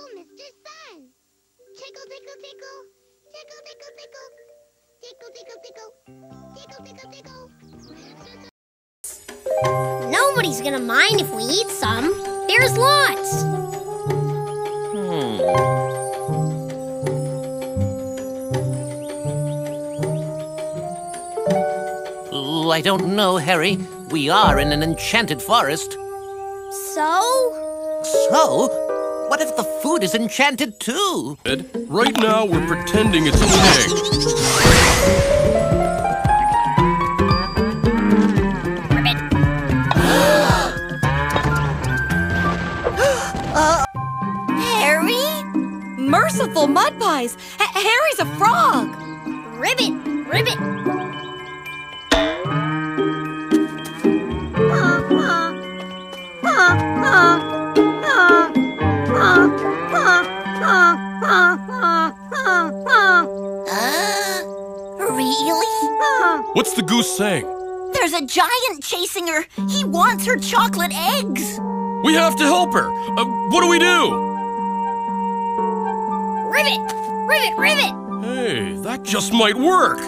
tickle Mr. Sun. Tickle, tickle, tickle. Tickle, tickle, tickle. Tickle, tickle, tickle. Tickle, tickle, tickle. Nobody's gonna mind if we eat some. There's lots. Ooh, I don't know, Harry. We are in an enchanted forest. So? So, what if the food is enchanted too? Ed, right now we're pretending it's an egg. Harry? Merciful mud pies! H- Harry's a frog! Ribbit, ribbit. What's the goose saying? There's a giant chasing her. He wants her chocolate eggs. We have to help her. Uh, what do we do? Ribbit, ribbit, ribbit. Hey, that just might work.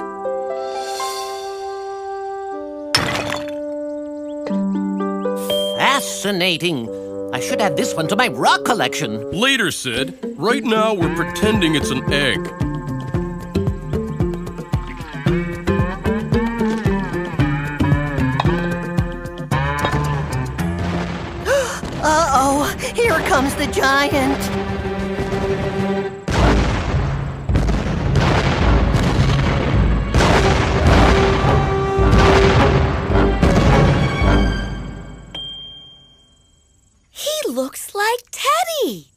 Fascinating. I should add this one to my rock collection. Later, Sid. Right now we're pretending it's an egg. Comes the giant. He looks like Teddy.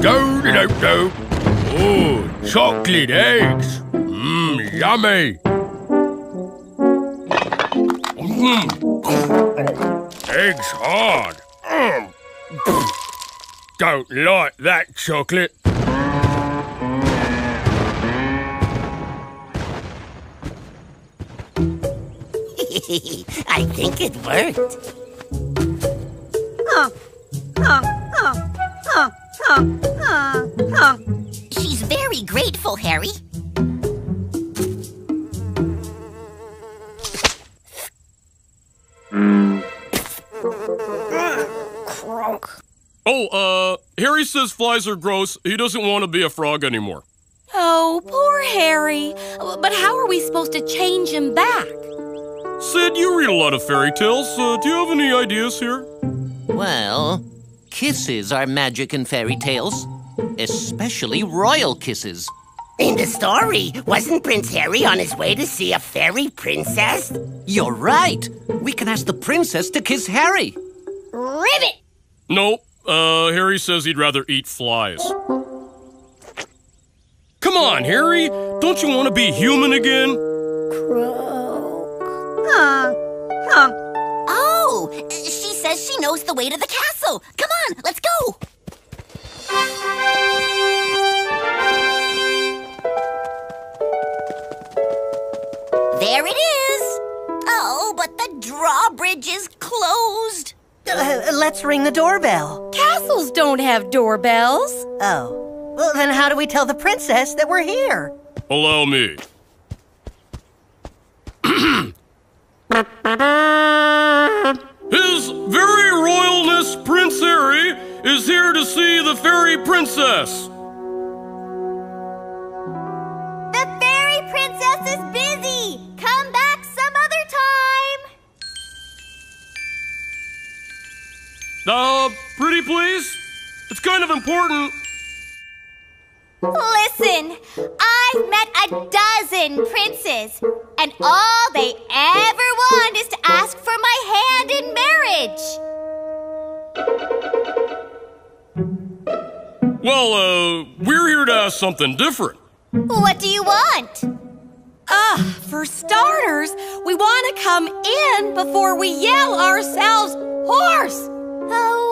Go, do, do. Oh, chocolate eggs. Mmm, yummy. Mm. Eggs hard. Mm. Don't like that chocolate. I think it worked. She's very grateful, Harry. Oh, uh, Harry says flies are gross. He doesn't want to be a frog anymore. Oh, poor Harry. But how are we supposed to change him back? Sid, you read a lot of fairy tales. Uh, do you have any ideas here? Well, kisses are magic in fairy tales, especially royal kisses. In the story, wasn't Prince Harry on his way to see a fairy princess? You're right. We can ask the princess to kiss Harry. Ribbit. Nope. Uh, Harry says he'd rather eat flies. Come on, Harry. Don't you want to be human again? Oh, she says she knows the way to the castle. Come on, let's go. There it Uh, let's ring the doorbell. Castles don't have doorbells. Oh. Well, then how do we tell the princess that we're here? Allow me. His very royalness Prince Harry is here to see the fairy princess. Uh, pretty please? It's kind of important. Listen, I've met a dozen princes, and all they ever want is to ask for my hand in marriage. Well, uh, we're here to ask something different. What do you want? Ah, for starters, we want to come in before we yell ourselves hoarse. 啊